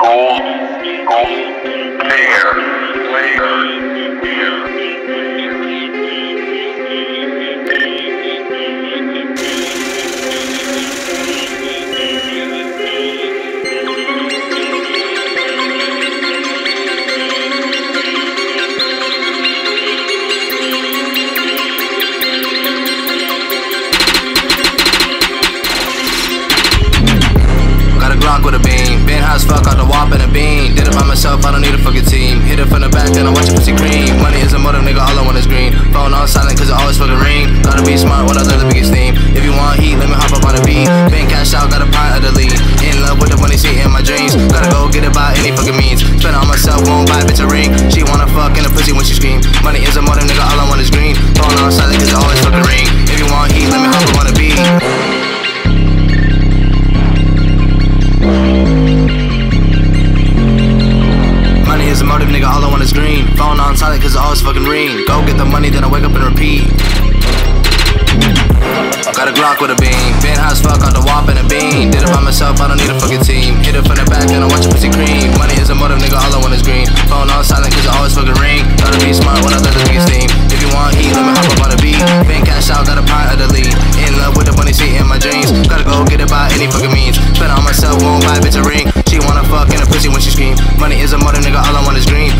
Gold, gold, player, player, Glock with a beam. Been high as fuck out the wop and a beam. Did it by myself, I don't need a fucking team. Hit it from the back, then I watch it pussy cream. Money is a motive, nigga, all I want is green. Phone on silent, cause it always fucking ring. Gotta be smart when I learn the biggest theme. If you want heat, let me hop up on the beat. Been cash out, got a pint of the lead. In love with the money, see in my dreams. Gotta go get it by any fucking means. Spend on myself, won't buy a bitch a ring. She wanna fuck in a pussy when she scream. Money is a motive, nigga, all I is a motive, nigga, all I want is green. Phone on silent, cause it always fucking ring. Go get the money, then I wake up and repeat. Got a Glock with a beam. Been high as fuck out the wop and a beam. Did it by myself, I don't need a fucking team. Hit it from the back, and I watch a pussy cream. Money is a motive, nigga, all I want is green. Phone on silent, cause it always fucking ring. Gotta be smart when I learn the biggest theme. If you want heat, let me hop up on the beat. Been cash out, got a pint of the lead. In love with the money, see in my dreams. Gotta go get it by any fucking means. Spend on myself, won't buy a bitch a ring fucking a pussy when she scream. Money is a mother, nigga, all I want is green.